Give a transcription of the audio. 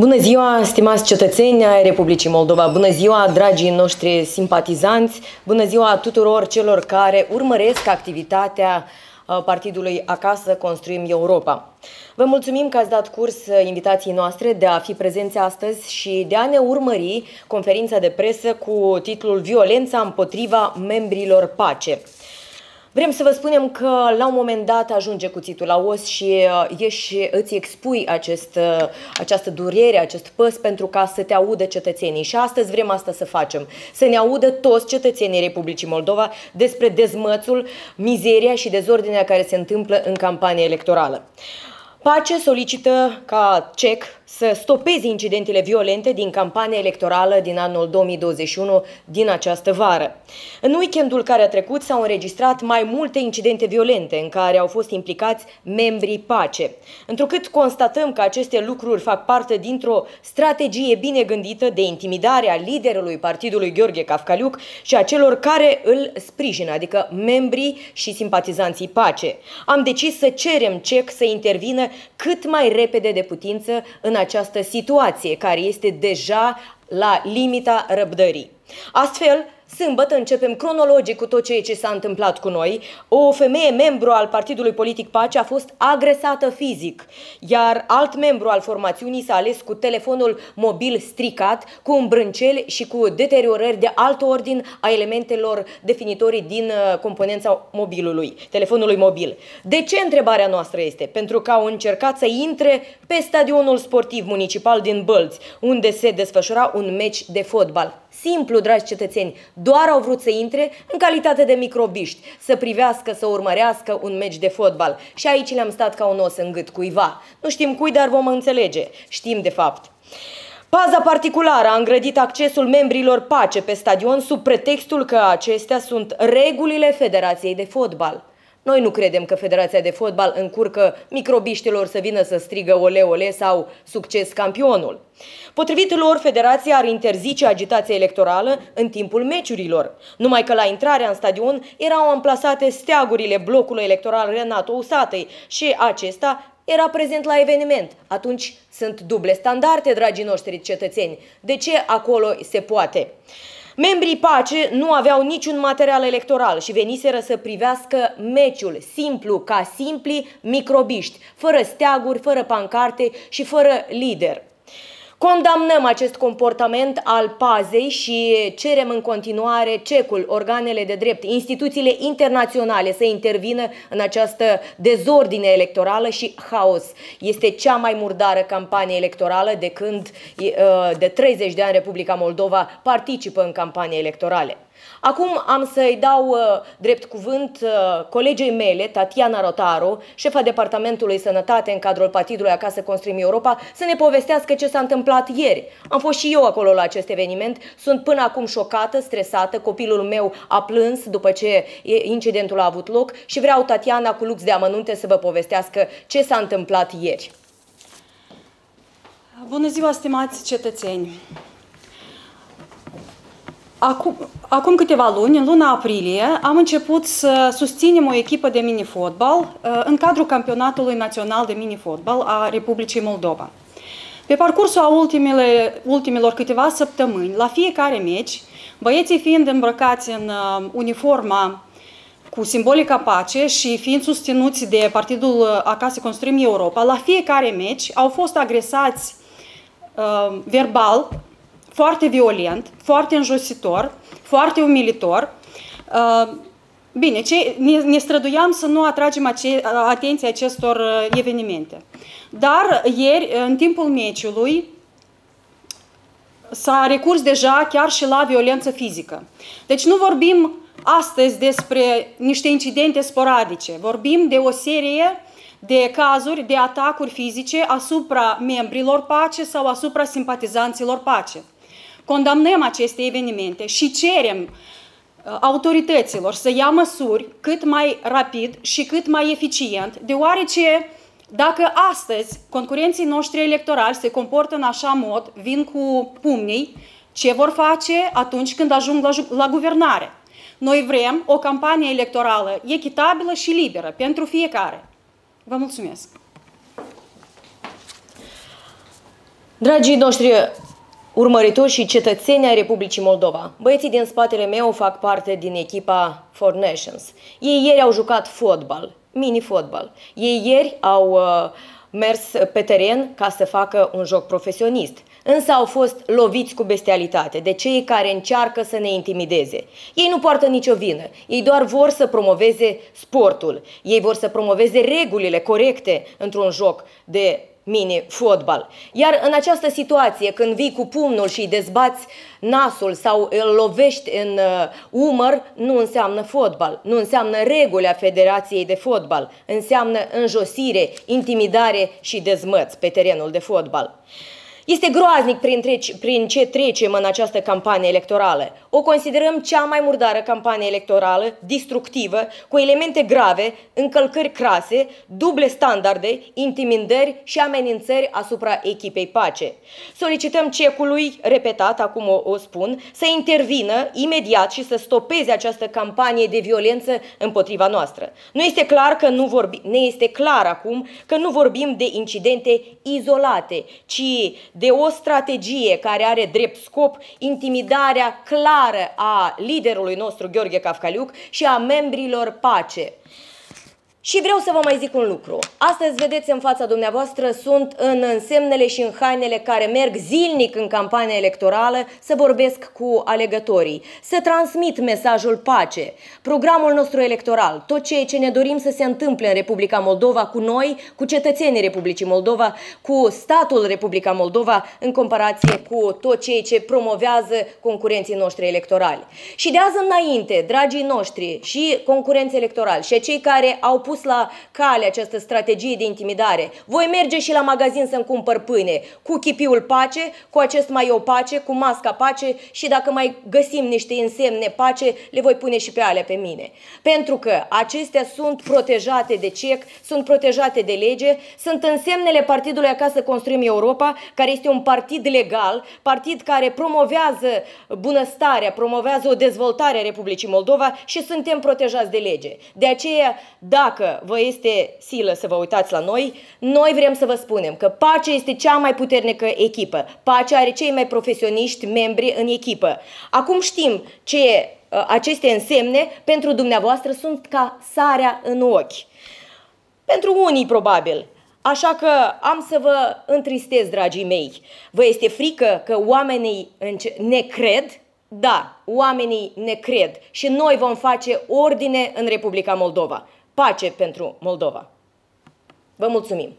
Bună ziua, stimați cetățeni ai Republicii Moldova! Bună ziua, dragii noștri simpatizanți! Bună ziua tuturor celor care urmăresc activitatea uh, partidului Acasă Construim Europa. Vă mulțumim că ați dat curs uh, invitației noastre de a fi prezenți astăzi și de a ne urmări conferința de presă cu titlul Violența împotriva membrilor PACE. Vrem să vă spunem că la un moment dat ajunge cuțitul la os și uh, ieși, îți expui acest, uh, această durere, acest păs pentru ca să te audă cetățenii. Și astăzi vrem asta să facem. Să ne audă toți cetățenii Republicii Moldova despre dezmățul, mizeria și dezordinea care se întâmplă în campania electorală. Pace solicită ca CEC să stopeze incidentele violente din campania electorală din anul 2021 din această vară. În weekendul care a trecut s-au înregistrat mai multe incidente violente în care au fost implicați membrii PACE. Întrucât constatăm că aceste lucruri fac parte dintr-o strategie bine gândită de intimidare a liderului partidului Gheorghe Cafcaliuc și a celor care îl sprijină, adică membrii și simpatizanții PACE. Am decis să cerem CEC să intervină cât mai repede de putință în această situație, care este deja la limita răbdării. Astfel, Sâmbătă începem cronologic cu tot ceea ce s-a întâmplat cu noi. O femeie membru al Partidului Politic Pace a fost agresată fizic, iar alt membru al formațiunii s-a ales cu telefonul mobil stricat, cu îmbrânceli și cu deteriorări de alt ordin a elementelor definitorii din uh, componența mobilului, telefonului mobil. De ce întrebarea noastră este? Pentru că au încercat să intre pe stadionul sportiv municipal din Bălți, unde se desfășura un meci de fotbal. Simplu, dragi cetățeni, doar au vrut să intre în calitate de microbiști, să privească, să urmărească un meci de fotbal. Și aici le-am stat ca un os în gât cuiva. Nu știm cui, dar vom înțelege. Știm de fapt. Paza particulară a îngrădit accesul membrilor pace pe stadion sub pretextul că acestea sunt regulile Federației de Fotbal. Noi nu credem că Federația de Fotbal încurcă microbiștilor să vină să strigă ole ole sau succes campionul. Potrivit lor, Federația ar interzice agitația electorală în timpul meciurilor, numai că la intrarea în stadion erau amplasate steagurile blocului electoral Renato Usatăi și acesta era prezent la eveniment. Atunci sunt duble standarde, dragii noștri cetățeni. De ce acolo se poate? Membrii PACE nu aveau niciun material electoral și veniseră să privească meciul simplu ca simpli microbiști, fără steaguri, fără pancarte și fără lider. Condamnăm acest comportament al pazei și cerem în continuare cecul, organele de drept, instituțiile internaționale să intervină în această dezordine electorală și haos. Este cea mai murdară campanie electorală de când de 30 de ani Republica Moldova participă în campanii electorale. Acum am să-i dau uh, drept cuvânt uh, colegei mele, Tatiana Rotaru, șefa Departamentului Sănătate în cadrul Partidului Acasă Construim Europa, să ne povestească ce s-a întâmplat ieri. Am fost și eu acolo la acest eveniment, sunt până acum șocată, stresată, copilul meu a plâns după ce incidentul a avut loc și vreau Tatiana cu lux de amănunte să vă povestească ce s-a întâmplat ieri. Bună ziua, stimați cetățeni! Acum, acum câteva luni, în luna aprilie, am început să susținem o echipă de mini-fotbal uh, în cadrul campionatului național de mini-fotbal a Republicii Moldova. Pe parcursul a ultimele, ultimilor câteva săptămâni, la fiecare meci, băieții fiind îmbrăcați în uh, uniforma cu simbolica pace și fiind susținuți de Partidul uh, Acasă Construim Europa, la fiecare meci au fost agresați uh, verbal foarte violent, foarte înjositor, foarte umilitor. Uh, bine, ce, ne, ne străduiam să nu atragem ace, atenția acestor uh, evenimente. Dar ieri, în timpul meciului, s-a recurs deja chiar și la violență fizică. Deci nu vorbim astăzi despre niște incidente sporadice, vorbim de o serie de cazuri de atacuri fizice asupra membrilor pace sau asupra simpatizanților pace. Condamnăm aceste evenimente și cerem uh, autorităților să ia măsuri cât mai rapid și cât mai eficient, deoarece dacă astăzi concurenții noștri electorali se comportă în așa mod, vin cu pumnii, ce vor face atunci când ajung la, la guvernare? Noi vrem o campanie electorală echitabilă și liberă pentru fiecare. Vă mulțumesc! Dragii noștri urmăritori și cetățeni ai Republicii Moldova, băieții din spatele meu fac parte din echipa Four Nations. Ei ieri au jucat fotbal, mini-fotbal. Ei ieri au uh, mers pe teren ca să facă un joc profesionist. Însă au fost loviți cu bestialitate de cei care încearcă să ne intimideze. Ei nu poartă nicio vină, ei doar vor să promoveze sportul, ei vor să promoveze regulile corecte într-un joc de mini-fotbal. Iar în această situație, când vii cu pumnul și îi dezbați nasul sau îl lovești în uh, umăr, nu înseamnă fotbal, nu înseamnă regula Federației de Fotbal, înseamnă înjosire, intimidare și dezmăți pe terenul de fotbal. Este groaznic prin, treci, prin ce trecem în această campanie electorală. O considerăm cea mai murdară campanie electorală, destructivă, cu elemente grave, încălcări crase, duble standarde, intimidări și amenințări asupra echipei pace. Solicităm cecului, repetat, acum o, o spun, să intervină imediat și să stopeze această campanie de violență împotriva noastră. Nu este clar că nu vorbim, ne este clar acum că nu vorbim de incidente izolate, ci de o strategie care are drept scop intimidarea clară a liderului nostru Gheorghe Cafcaliuc și a membrilor pace. Și vreau să vă mai zic un lucru. Astăzi, vedeți în fața dumneavoastră, sunt în însemnele și în hainele care merg zilnic în campania electorală să vorbesc cu alegătorii, să transmit mesajul pace, programul nostru electoral, tot ceea ce ne dorim să se întâmple în Republica Moldova cu noi, cu cetățenii Republicii Moldova, cu statul Republica Moldova, în comparație cu tot ceea ce promovează concurenții noștri electorali. Și de azi înainte, dragii noștri și concurenți electorali și cei care au pus la cale această strategie de intimidare. Voi merge și la magazin să-mi cumpăr pâine cu chipiul pace, cu acest mai pace, cu masca pace și dacă mai găsim niște însemne pace, le voi pune și pe alea pe mine. Pentru că acestea sunt protejate de CEC, sunt protejate de lege, sunt însemnele Partidului Acasă Construim Europa, care este un partid legal, partid care promovează bunăstarea, promovează o dezvoltare a Republicii Moldova și suntem protejați de lege. De aceea, dacă dacă vă este silă să vă uitați la noi, noi vrem să vă spunem că Pace este cea mai puternică echipă. Pace are cei mai profesioniști membri în echipă. Acum știm ce uh, aceste însemne pentru dumneavoastră sunt ca sarea în ochi. Pentru unii probabil. Așa că am să vă întristez, dragii mei. Vă este frică că oamenii ne cred? Da, oamenii ne cred și noi vom face ordine în Republica Moldova pace pentru Moldova. Vă mulțumim!